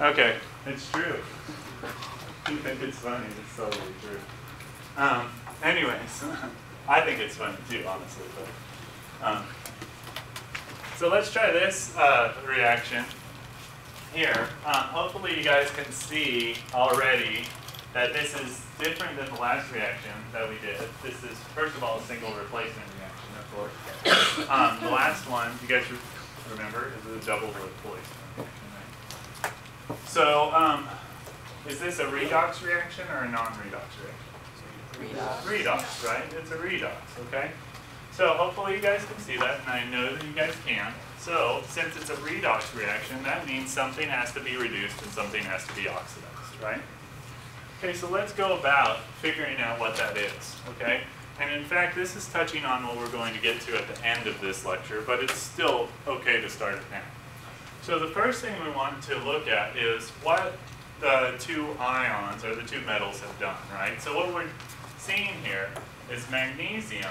Okay, it's true. You think it's funny, it's totally true. Um, anyways, I think it's funny too, honestly, but, um, so let's try this, uh, reaction here. Um, hopefully you guys can see already that this is different than the last reaction that we did. This is, first of all, a single replacement reaction, of course. Um, the last one, you guys re- remember, is a double replacement reaction? So, um, is this a redox reaction or a non-redox reaction? Redox, right? It's a redox, okay? So hopefully you guys can see that, and I know that you guys can. So since it's a redox reaction, that means something has to be reduced and something has to be oxidized, right? Okay, so let's go about figuring out what that is, okay? And in fact, this is touching on what we're going to get to at the end of this lecture, but it's still okay to start it now. So the first thing we want to look at is what the two ions or the two metals have done, right? So what we're seeing here is magnesium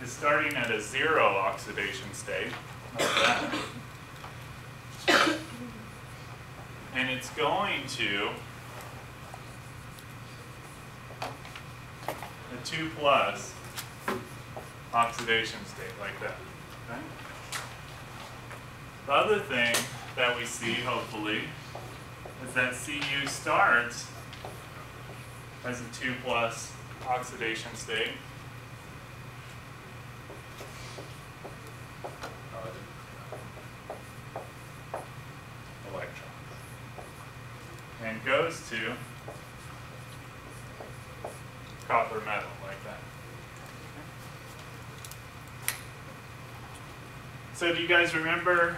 is starting at a zero oxidation state, like that. And it's going to a two plus oxidation state like that. The other thing that we see, hopefully, is that Cu starts as a 2 plus oxidation state. And goes to copper metal like that. So do you guys remember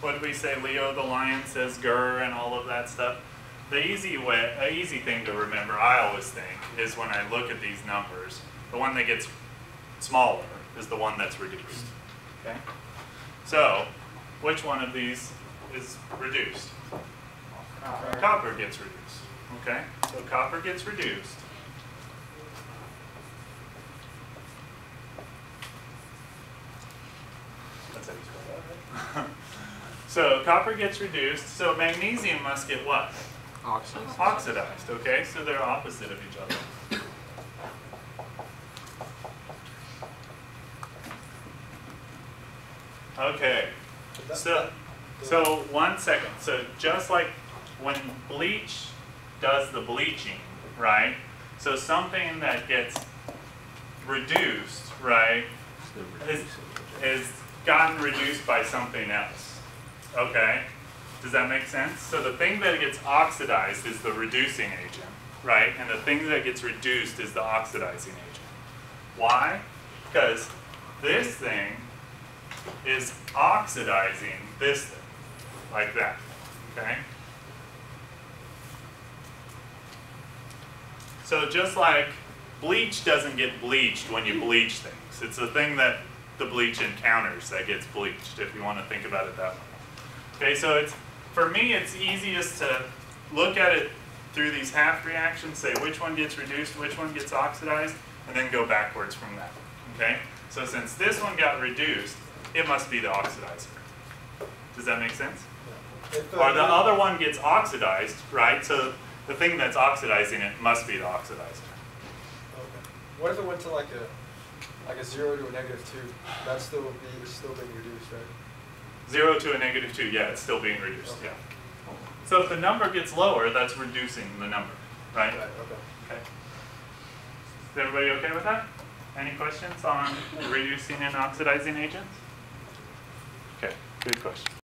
what we say? Leo the lion says grr and all of that stuff. The easy way, a easy thing to remember, I always think, is when I look at these numbers, the one that gets smaller is the one that's reduced. Okay. So, which one of these is reduced? Copper. Copper gets reduced. Okay. So copper gets reduced. That's how you spell that, so copper gets reduced. So magnesium must get what? Oxidized. Oxidized. Okay. So they're opposite of each other. Okay. So, so one second. So just like when bleach does the bleaching, right? So something that gets reduced, right, is, is gotten reduced by something else. Okay? Does that make sense? So the thing that gets oxidized is the reducing agent, right? And the thing that gets reduced is the oxidizing agent. Why? Because this thing is oxidizing this thing, like that, okay? So just like bleach doesn't get bleached when you bleach things, it's the thing that the bleach encounters that gets bleached, if you want to think about it that way. Okay, so it's for me, it's easiest to look at it through these half reactions, say which one gets reduced, which one gets oxidized, and then go backwards from that. Okay, so since this one got reduced, it must be the oxidizer. Does that make sense? Or the other one gets oxidized, right? So the thing that's oxidizing it must be the oxidizer. Okay. What if it went to like a, like a zero to a negative two? That's still be, still being reduced, right? Zero to a negative two, yeah, it's still being reduced, Okay. yeah. So if the number gets lower, that's reducing the number, right? Right, okay. Okay. Is everybody okay with that? Any questions on reducing and oxidizing agents? Okay, good question.